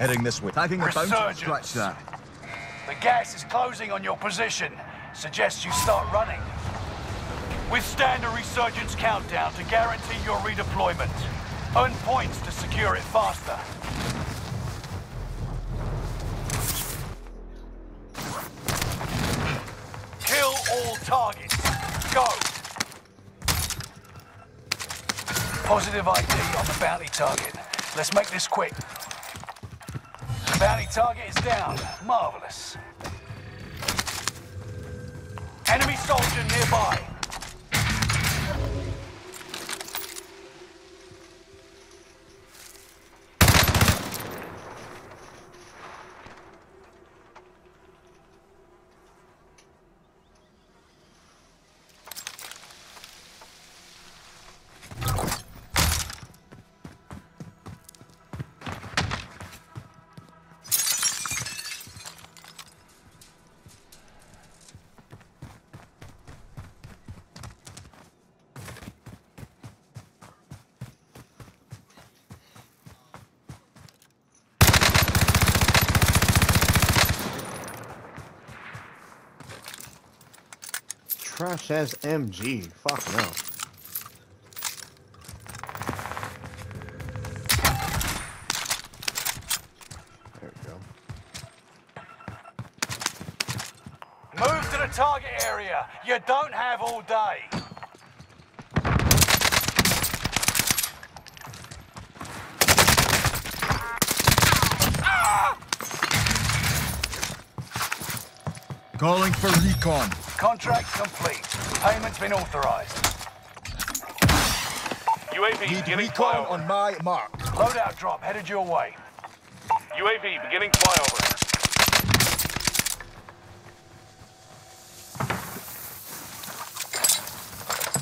Heading this way. Tagging the bounty. Resurgence. Scratch that. The gas is closing on your position. Suggest you start running. Withstand a resurgence countdown to guarantee your redeployment. Earn points to secure it faster. Kill all targets. Go! Positive ID on the bounty target. Let's make this quick. Bounty target is down. Marvelous. Enemy soldier nearby. Trash ass MG. Fuck no. There we go. Move to the target area. You don't have all day. Calling for recon. Contract complete. Payment's been authorized. UAV Need beginning recon flyover. on my mark. Loadout drop headed your way. UAV beginning flyover.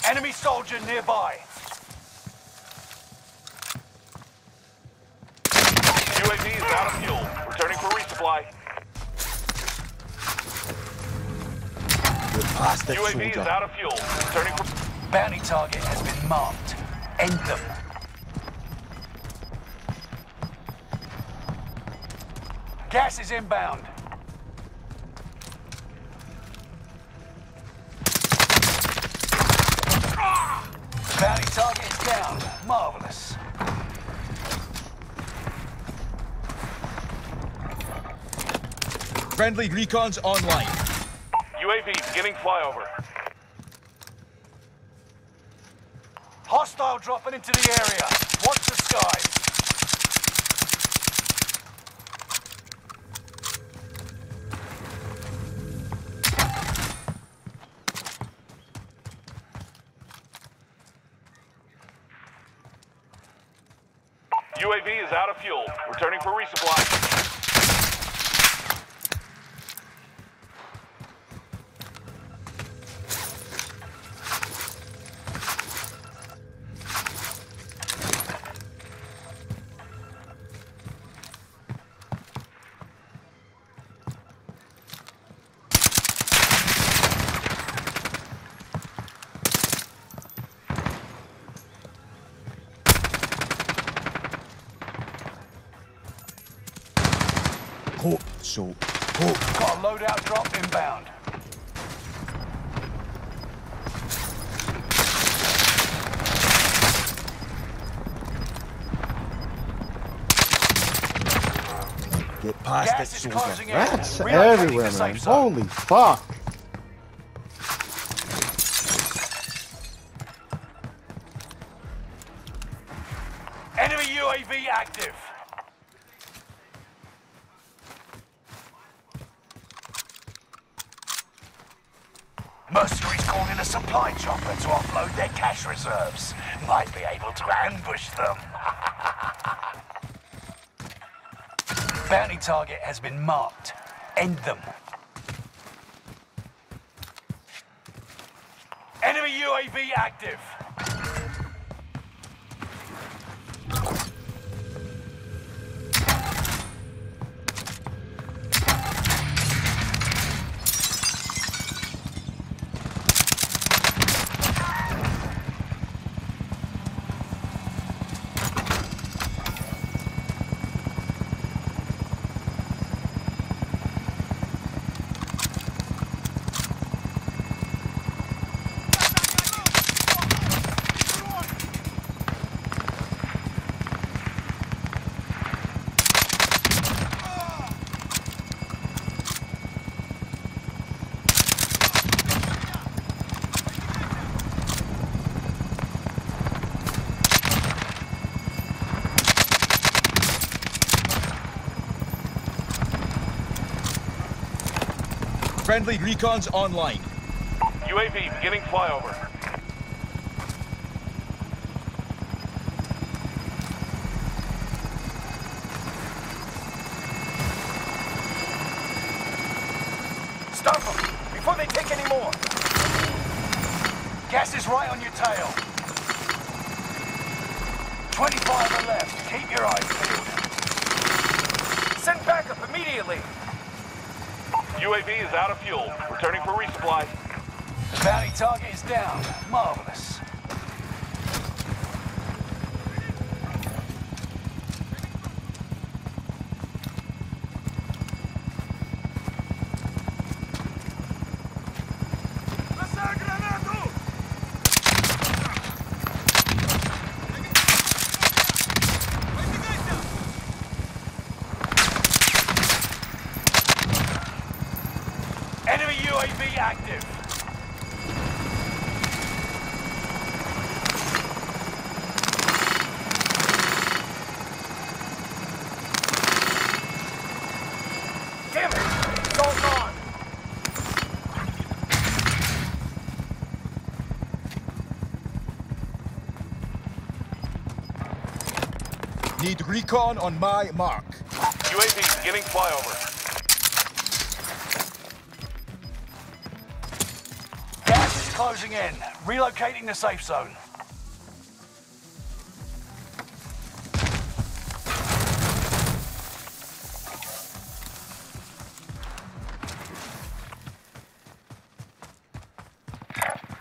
Enemy soldier nearby. UAV is out of fuel. Returning for resupply. This UAV is out of fuel. Returning for... Bounty target has been marked. End them. Gas is inbound. Bounty target is down. Marvelous. Friendly recon's online. UAV beginning flyover. Hostile dropping into the area. Watch the skies. UAV is out of fuel. Returning for resupply. Hope so. Hope. Got a loadout drop inbound. Get past Gas it, is soldier. closing. That's everywhere, man. Holy fuck. Enemy UAV active. Mercenaries called in a supply chopper to offload their cash reserves. Might be able to ambush them. Bounty target has been marked. End them. Enemy UAV active. Friendly recon's online. UAV beginning flyover. Stop them before they take any more. Gas is right on your tail. 25 are left. Keep your eyes peeled. Send backup immediately. UAV is out of fuel. Returning for resupply. The bounty target is down. Marvelous. Enemy UAV active. Damn it! It's all gone. Need recon on my mark. UAV beginning flyover. Closing in. Relocating the safe zone.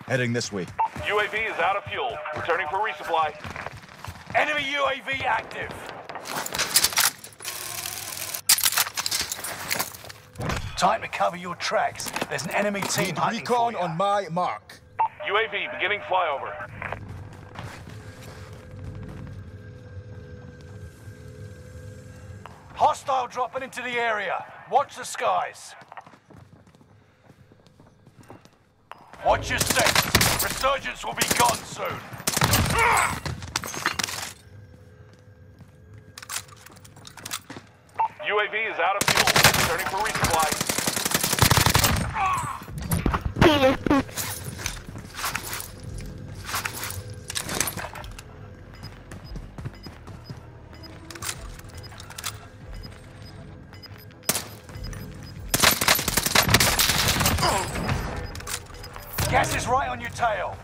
Heading this way. UAV is out of fuel. Returning for resupply. Enemy UAV active. Time to cover your tracks. There's an enemy team Need hunting recon for you. on my mark. UAV beginning flyover. Hostile dropping into the area. Watch the skies. Watch your six. Resurgence will be gone soon. UAV is out of fuel. Returning for resupply. Gas is right on your tail.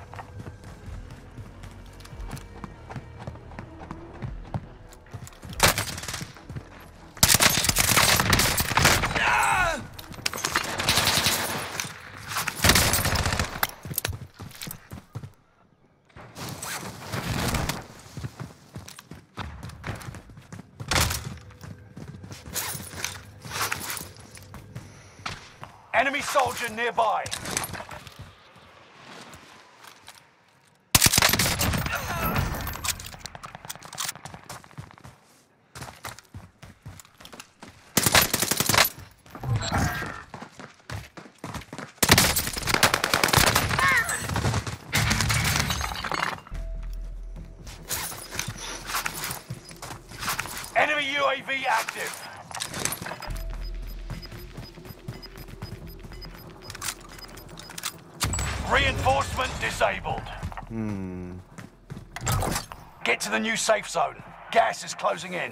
Enemy soldier nearby. Enemy UAV active. Reinforcement disabled. Hmm. Get to the new safe zone. Gas is closing in.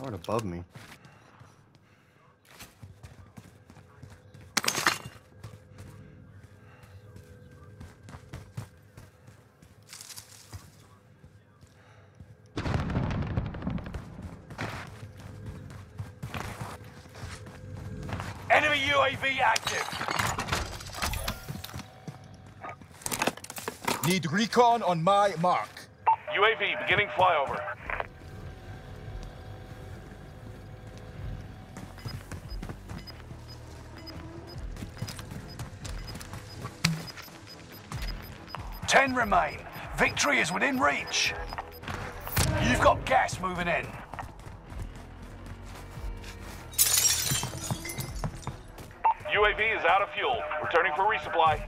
Right above me. Enemy UAV Need recon on my mark. UAV beginning flyover. Ten remain. Victory is within reach. You've got gas moving in. Is out of fuel. Returning for resupply.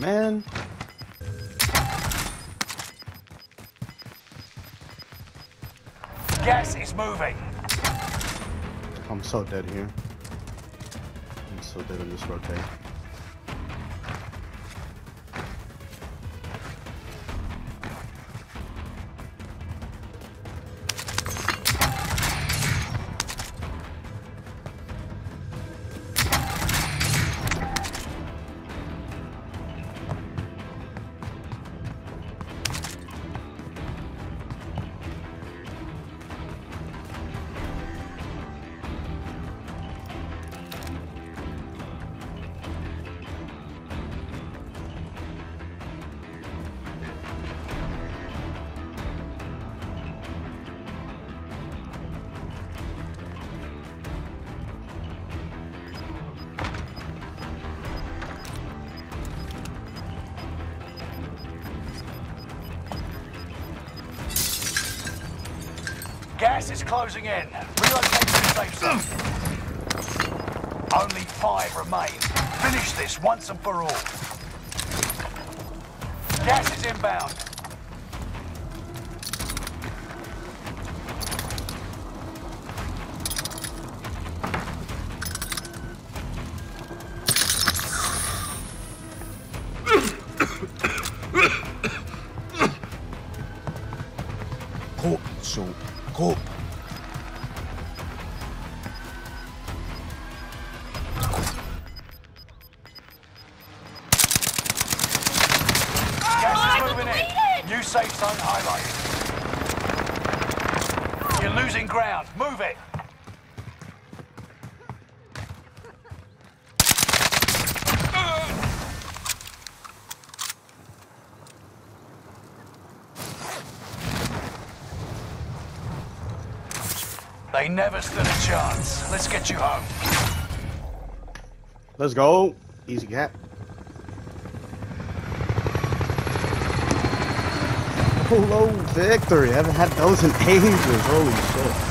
Man. Gas is moving. I'm so dead here. I'm so dead in this rotate. Gas is closing in. Relocating the safe zone. Only five remain. Finish this once and for all. Gas is inbound. Go, so go. In. New safe zone highlighted. You're losing ground. Move it. They never stood a chance. Let's get you home. Let's go. Easy gap. Hello, oh, victory. I haven't had those in ages. Holy shit.